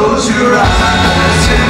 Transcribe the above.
close your eyes